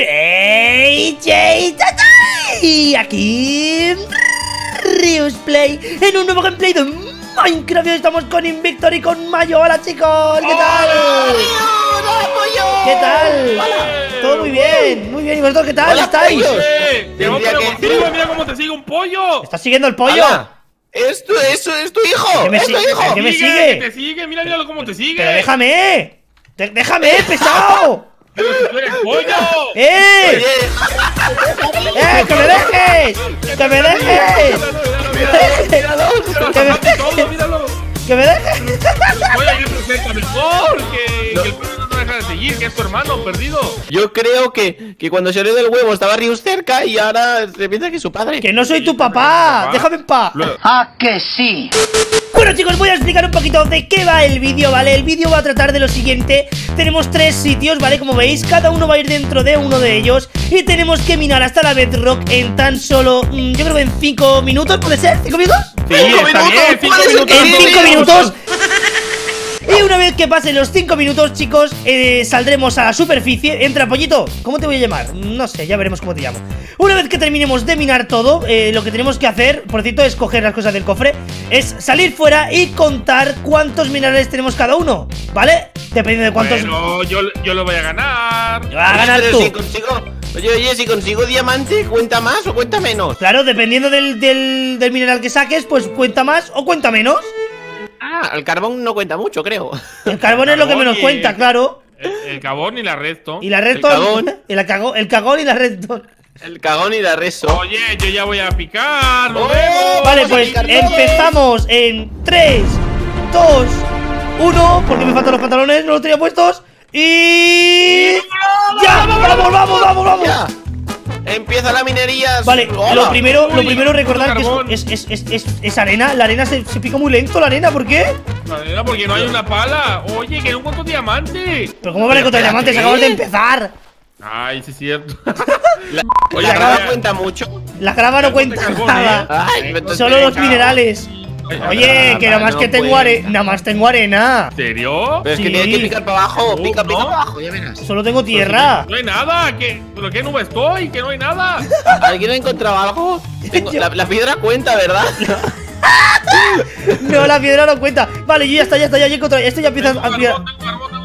JJ Tatay Aquí Rius Play En un nuevo gameplay de Minecraft Hoy estamos con Invictor y con Mayo Hola chicos, ¿qué tal? ¿Qué tal? Todo muy bien, muy bien ¿Y vosotros qué tal? Hola, ¿Estáis? pollos. ¡Eh! ¡Te Tendría otro que-! ¡Mira cómo te sigue un pollo! ¿Estás siguiendo el pollo? Hola. Esto, eso es tu hijo. ¿Qué me es tu sigue? hijo. ¿Qué me Sigue, sigue? que te sigue! ¡Mira, mira cómo te sigue! Pero déjame Déjame, pesado ¡Pero si tú eres pollo! ¡Eh! Oye, ¡Eh! ¡Que me dejes! ¡Que me dejes! ¡Míralo! Que me- ¡Míralo! ¡Que me dejes! Voy a ir presenta mejor que, que el pollo no te deja de seguir, que es tu hermano perdido. yo creo que, que cuando salió del huevo estaba Rius cerca y ahora se piensa que es su padre. ¡Que no soy tu papá! ¡Déjame en paz! Lo- Bueno chicos, voy a explicar un poquito de qué va el vídeo, ¿vale? El vídeo va a tratar de lo siguiente Tenemos tres sitios, ¿vale? Como veis, cada uno va a ir dentro de uno de ellos Y tenemos que minar hasta la bedrock en tan solo, mm, yo creo que en 5 minutos, ¿puede ser? ¿5 minutos? Sí, minutos, bien, cinco minutos. En sí, 5 sí, minutos y una vez que pasen los 5 minutos, chicos, eh, saldremos a la superficie. Entra, pollito. ¿Cómo te voy a llamar? No sé, ya veremos cómo te llamo. Una vez que terminemos de minar todo, eh, lo que tenemos que hacer, por cierto, es coger las cosas del cofre, es salir fuera y contar cuántos minerales tenemos cada uno, ¿vale? Dependiendo de cuántos... Bueno, yo, yo lo voy a ganar. Va a ganar Pero tú. si consigo, oye, oye, si consigo diamante, ¿cuenta más o cuenta menos? Claro, dependiendo del, del, del mineral que saques, pues cuenta más o cuenta menos. El carbón no cuenta mucho, creo. El carbón es lo que menos y- cuenta, claro. El, el carbón y la resto. Y la El redstone... cagón. El, cagón, el cagón y la redstone. El cagón y la reso. Oye, yo ya voy a picar. ¡Nos Oh, vemos! Vale, Vamos pues empezamos en 3, 2, 1, porque me faltan los pantalones, no los tenía puestos. Y. ¡Ya! ¡Vamos, vamos, vamos, vamos! Ya. Empieza la minería. Vale, Hola. lo primero, lo primero recordar que es, es, es, es, es arena. La arena se, se pica muy lento, la arena, ¿por qué? Madera, porque no hay una pala. Oye, que no encuentro diamante. Pero ¿cómo van a encontrar diamantes? Acabamos de empezar. Ay, sí es cierto. La, Oye, la grava cuenta mucho. La grava no cuenta carbón, nada. Ay, entonces Solo los minerales. Oye, que nada más no que tengo arena. Nada más tengo arena. ¿En serio? Pero es que Sí. tienes que picar para abajo. No, Pica, pica no. para abajo, ya verás. Solo tengo tierra. No hay nada. ¿Qué? ¿Pero qué nube estoy? Que no hay nada. ¿Alguien ha encontrado algo? La, la piedra cuenta, ¿verdad? No, la piedra no cuenta. Vale, yo ya está, ya está, ya he encontrado. Esto ya empieza Tengo a.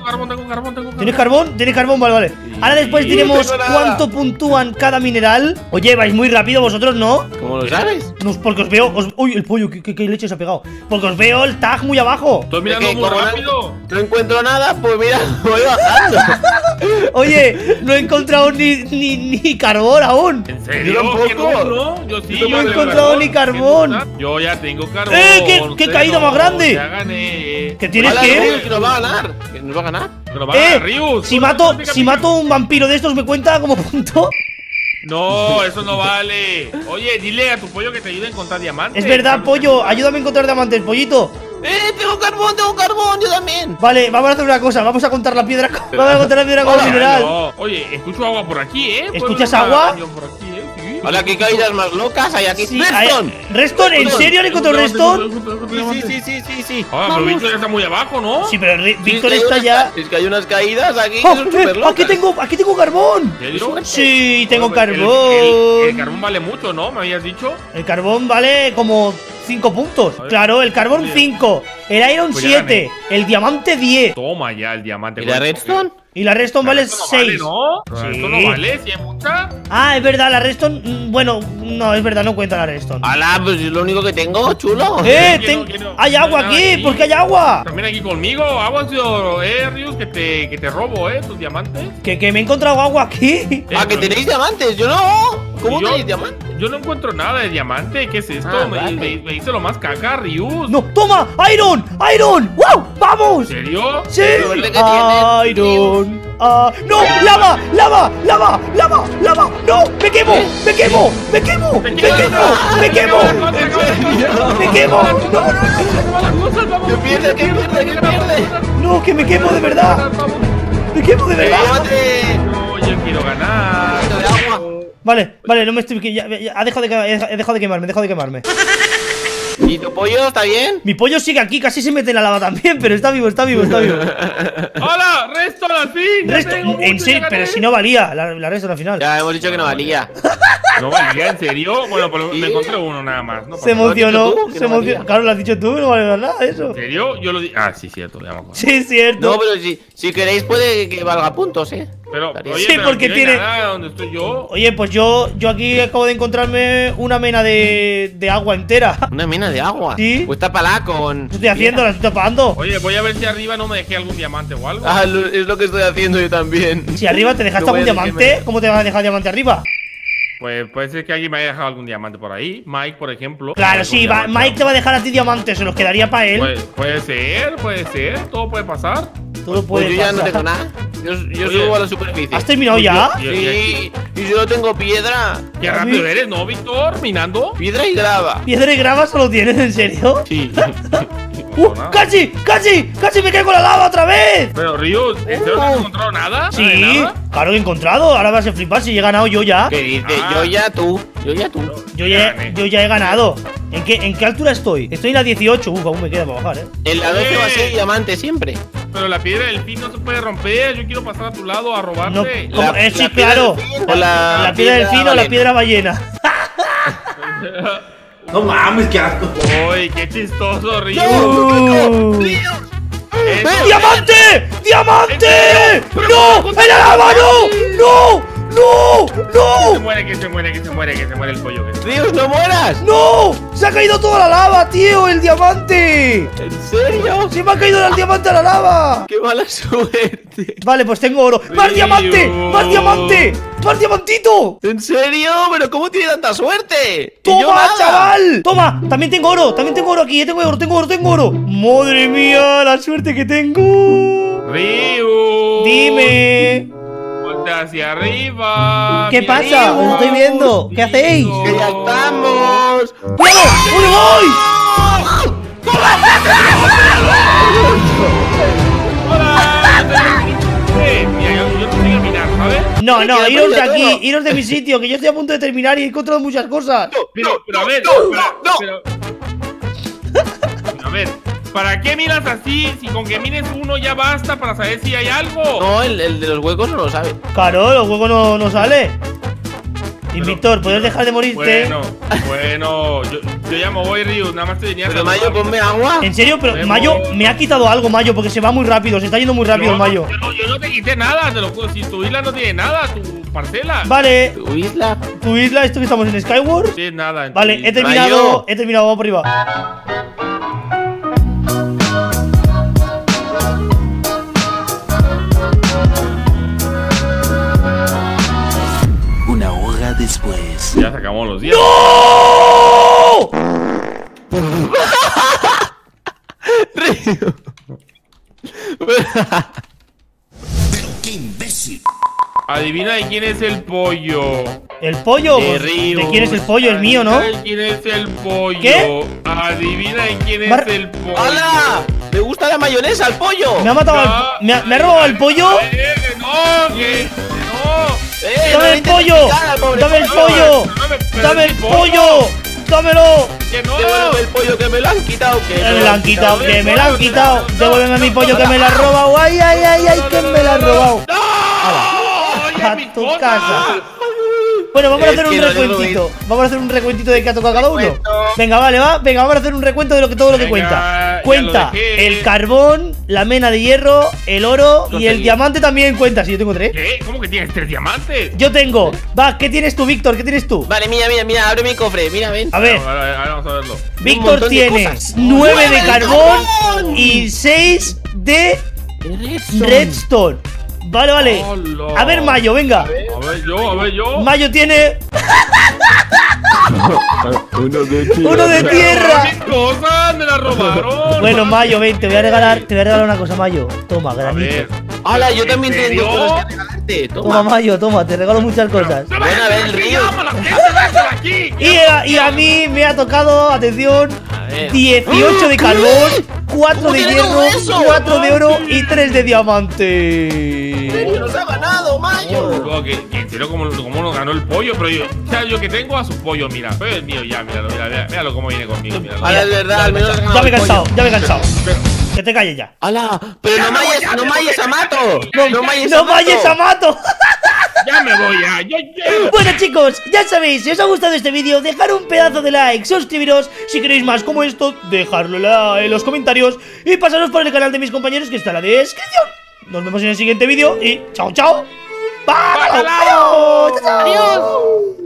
carbón, tengo carbón, tengo carbón, ¿Tienes carbón. ¿Tienes carbón? Vale, vale. Ahora después diremos nada. cuánto puntúan cada mineral. Oye, vais muy rápido vosotros, ¿no? ¿Cómo lo sabes? No, porque os veo. os- Uy, el pollo, ¿qué, qué, qué leche se ha pegado? Porque os veo el tag muy abajo. Estoy Es mirando que muy no- rápido. No encuentro nada, pues mira, voy bajando. Oye, no he encontrado ni, ni, ni carbón aún. ¿En serio? Yo tampoco. ¿Que no, no? Yo sí, Yo no he encontrado ni carbón. Yo ya tengo carbón. ¡Eh, qué- qué caída más grande! Ya gané. ¿Que tienes que? Nos va a ganar. Nos va a ganar. Va ganar Rius. si mato, pica, si mato un vampiro de estos, ¿me cuenta como punto? No, eso no vale. Oye, dile a tu pollo que te ayude a encontrar diamantes. Es verdad, pollo, ayúdame a encontrar diamantes, pollito. ¡Eh, tengo carbón, tengo carbón! ¡Yo también! Vale, vamos a hacer una cosa, vamos a contar la piedra. Vamos a contar la piedra como mineral. No. Oye, escucho agua por aquí, ¿eh? ¿Puedo ¿Escuchas agua? Por aquí, ¿eh? Hola, qué caídas más locas hay aquí. Sí, ¡Redstone! hay- ¿Reston? ¿En serio encontrado Reston? Sí, sí, sí, sí, sí. Ah, pero Víctor ya está muy abajo, ¿no? Sí, pero Sí, Víctor es que está unas ya. Es que hay unas caídas aquí que ¡Oh, son eh, locas. aquí tengo, aquí tengo carbón. Sí, tengo Bueno, pues, el- carbón. El, el carbón vale mucho, ¿no? ¿Me habías dicho? El carbón vale como 5 puntos. Claro, el carbón Oye. 5, el iron Pues ya 7, el diamante 10 Toma ya el diamante. ¿Y la redstone? Y la redstone vale Esto no vale, 6. ¿no? Sí. Esto no vale, si hay mucha. Ah, es verdad, la redstone. mm, Bueno, no, es verdad, no cuenta la redstone. ¡Hala! Pues es lo único que tengo, chulo. ¡Eh! ten- no, ¡Hay no hay agua aquí! aquí. ¿Por qué hay agua? También aquí conmigo. Agua, tío, eh, Rius, que te, que te robo, eh, tus diamantes. Que, que me he encontrado agua aquí. Eh, ¡Ah, que tenéis diamantes! ¡Yo no! ¿Cómo yo- tenéis diamantes? Yo no encuentro nada de diamante. ¿Qué es esto? Ah, me, vale. me- me hice lo más caca, Rius. ¡No! ¡Toma! ¡Iron! ¡Iron! ¡Wow! ¡Vamos! ¿En serio? ¡Sí! ¡Iron! Ah, ¡No! ¡Lava! ¡Lava! ¡Lava! ¡Lava! ¡Lava! ¡No! ¡Me quemo! ¡Me quemo! ¡Me quemo! ¡Me quemo! ¡Me quemo! ¡Me quemo! ¡No! ¡Que pierde, que pierde, que pierde! ¡No! ¡Que me quemo de verdad! ¡Me quemo de verdad! No, yo quiero ganar. De agua. Vale, vale, no me estoy. ya- ya- ha dejado de, que- he dejado de quemarme, he dejado de quemarme. ¿Y tu pollo está bien? Mi pollo sigue aquí, casi se mete en la lava también, pero está vivo, está vivo, está vivo. ¡Hola! ¡Resto al fin! Ya Resto, tengo en serio, pero si no valía la, la resto al final. Ya hemos dicho que no valía. No valía, ¿en serio? Bueno, pues Sí. me encontré uno nada más. No Se emocionó, tú, se no emocionó. valía. Claro, lo has dicho tú, no vale nada eso. ¿En serio? Yo lo di. Ah, sí, cierto, ya me acuerdo. Sí, es cierto. No, pero si, si queréis puede que valga puntos, ¿eh? Pero, oye, Sí, pero porque tiene- nada donde estoy yo. Oye, pues yo, yo aquí acabo de encontrarme una mena de, de agua entera. Una mina de agua. Sí. Pues tápala con. ¿Qué estoy haciendo? ¿La estoy tapando? Oye, voy a ver si arriba no me dejé algún diamante o algo. Ah, lo- es lo que estoy haciendo yo también. Si arriba te dejaste No algún diamante, ¿cómo te vas a dejar diamante arriba? Pues puede ser que alguien me haya dejado algún diamante por ahí. Mike, por ejemplo. Claro, sí, va-. Mike te va a dejar a ti diamantes, se los quedaría para él. Puede, puede ser, puede ser. Todo puede pasar. Todo Pues puede yo ya no tengo nada. Yo, subo a la superficie. ¿Has terminado ya? Yo- yo- Sí, y yo no tengo piedra. Qué rápido eres, ¿no, Víctor? ¿Minando? Piedra y grava. ¿Piedra y grava solo tienes, en serio? Sí. ¡Uh! ¡Casi! ¡Casi! ¡Casi me caigo en la lava otra vez! Pero, Río, ¿en serio no has encontrado nada? ¿Nada de Sí, nada? Claro que he encontrado. Ahora vas a flipar si he ganado yo ya. ¿Qué dice? Ah. Yo ya tú. Yo ya tú. Yo ya, yo ya he ganado. ¿En qué, ¿En qué altura estoy? Estoy en la 18. Uf, aún me queda para bajar, eh. En la 12 va a ser diamante siempre. Pero la piedra del fin no se puede romper. Yo quiero pasar a tu lado a No, robarte. ¿cómo? La- Eh, sí, la piedra claro. o La, piedra del fin o la piedra ballena. No mames, qué asco. Uy, qué chistoso, Río. ¡Diamante! ¡Diamante! ¡No! ¡En la lava! ¡No! ¡No! ¡No! Que se muere, que se muere, que se muere, que se muere el pollo. que se- Ríos, no mueras. ¡No! ¡Se ha caído toda la lava, tío! ¡El diamante! ¿En serio? ¡Se me ha caído el diamante a la lava! Qué mala suerte. Vale, pues tengo oro. ¡Más diamante! ¡Más diamante! ¡Más diamantito! ¿En serio? ¿Pero cómo tiene tanta suerte? ¡Toma, chaval! ¡Toma! También tengo oro, también tengo oro aquí, eh, tengo oro, tengo oro, tengo oro. ¡Madre mía, la suerte que tengo! Río. Dime. Ponte hacia arriba. ¿Qué pasa? Río. Os estoy viendo. ¿Qué hacéis? Que ya estamos. ¡Cuidado! ¡Uy, voy! No, no, iros de aquí, iros de mi sitio, que yo estoy a punto de terminar y he encontrado muchas cosas. Pero, pero a ver, no, pero- no. pero- A ver, ¿para qué miras así? Si con que mires uno ya basta para saber si hay algo. No, el, el de los huecos no lo sabe. Claro, los huevos no, no sale. Víctor, ¿puedes dejar de morirte? Bueno, bueno, yo, yo ya me voy, Ryu, nada más te venía Pero. Mayo, ponme agua. En serio, pero. Mayo me ha quitado algo, Mayo, porque se va muy rápido, se está yendo muy rápido no- Mayo. Yo, no- yo no te quité nada, te lo juro. Si tu isla no tiene nada, tu parcela. Vale, Tu isla. tu isla, esto que estamos en Skyward. No tiene nada. Vale, isla. he terminado, Mayo. he terminado, vamos por arriba. Después. Ya se acabó los días. ¡Oh! Adivina de quién es el pollo. ¿El pollo? De Pues, Río. ¿De quién es el pollo? El mío, ¿no? Adivina de quién es el pollo. ¿Qué? Adivina de quién es Mar- el pollo. ¡Hala! ¡Me gusta la mayonesa, el pollo! ¿Me ha matado al, me, ha, me ha robado el pollo? Eh, no, que no. ¡Eh, ¡Dame el pollo! ¡Dame el pollo! Dame- pero ¡Dame es el pollo! ¡Dámelo! Que no. Devuélveme el pollo que me lo han quitado. Que me lo han quitado, que me lo han quitado. Devuélveme mi pollo que me lo ha no, robado. ¡Ay, ay, ay, ay! Que me lo ha no, robado! ¡No! A tu casa. Bueno, vamos a hacer un recuentito. Vamos a hacer un recuentito de qué ha tocado cada uno. Venga, vale, va. Venga, vamos a hacer un recuento de lo que todo lo que cuenta. Cuenta el carbón, la mena de hierro, el oro y el diamante también cuenta. Si yo tengo tres. ¿Qué? ¿Cómo que tienes tres diamantes? Yo tengo. Va, ¿qué tienes tú, Víctor? ¿Qué tienes tú? Vale, mira, mira, mira, abre mi cofre, mira, ven. A ver, vamos a verlo. Víctor tiene cosas. 9 de ¡Nueve de carbón y 6 de Redstone. Vale, vale. A ver, Mayo, venga. Ver yo, a ver yo. Mayo tiene Uno de uno de ¡Me tierra. Bueno, Mayo, ven, te voy a regalar, te voy a regalar una cosa, Mayo. Toma, A granito. ver. ¡Hala! Yo también ¿En tengo cosas que regalarte. Toma, Toma. Mayo, toma, te regalo muchas cosas. ¡No me Ven a ver el río. Y a, y a mí me ha tocado, atención, A ver. 18 de carbón, 4 ¿Cómo de tiene hierro, todo eso? 4 de oro y 3 de diamante. Nos ha ganado, Mayo. Oh, que, que entero cómo, cómo nos ganó el pollo, pero yo, ya yo que tengo a su pollo, mira, pero es mío ya, míralo, mira, mira, míralo cómo viene conmigo, míralo. Ahora es verdad, al menos has ganado Ya me he el cansado, ya me he cansado. Pero- Que te calles ya. ¡Hala! ¡Pero no mayes, no mayes a Mato! ¡No mayes a ¡No Mato! a mato! Ya me voy ya, yo ya. Bueno chicos, ya sabéis, si os ha gustado este vídeo, dejar un pedazo de like, suscribiros, si queréis más como esto, dejadlo en en los comentarios y pasaros por el canal de mis compañeros que está en la descripción. Nos vemos en el siguiente vídeo y chao chao. ¡Adiós!